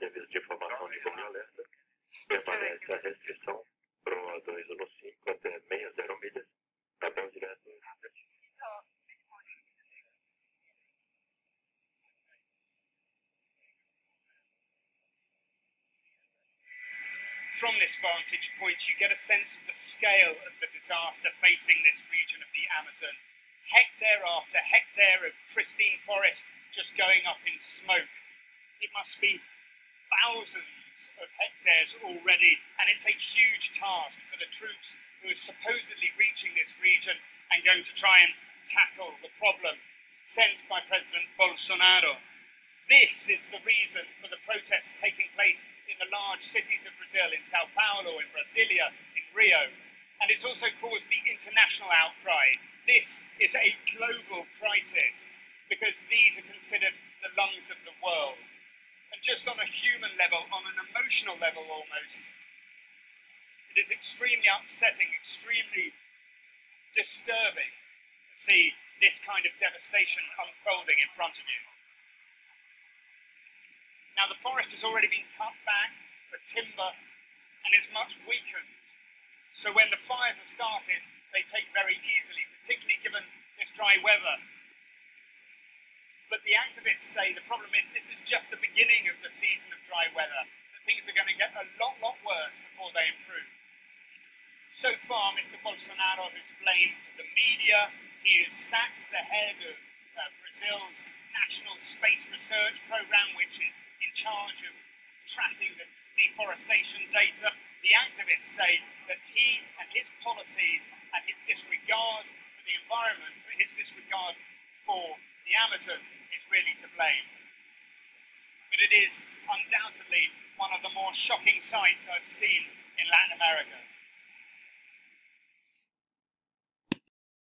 serviço de de. Permanece a restrição proa 215 até 60 milhas, direto. From this vantage point, you get a sense of the scale of the disaster facing this region of the Amazon. Hectare after hectare of pristine forest just going up in smoke. It must be thousands of hectares already, and it's a huge task for the troops who are supposedly reaching this region and going to try and tackle the problem sent by President Bolsonaro. This is the reason for the protests taking place in the large cities of Brazil, in Sao Paulo, in Brasilia, in Rio. And it's also caused the international outcry. This is a global crisis because these are considered the lungs of the world. And just on a human level, on an emotional level almost, it is extremely upsetting, extremely disturbing to see this kind of devastation unfolding in front of you. Now, the forest has already been cut back for timber and is much weakened. So, when the fires have started, they take very easily, particularly given this dry weather. But the activists say the problem is this is just the beginning of the season of dry weather, that things are going to get a lot, lot worse before they improve. So far, Mr. Bolsonaro has blamed the media. He has sacked the head of uh, Brazil's National Space Research Program, which is in charge of tracking the deforestation data. The activists say that he and his policies and his disregard for the environment, for his disregard for the Amazon, really to blame. But it is undoubtedly one of the more shocking sights I've seen in Latin America.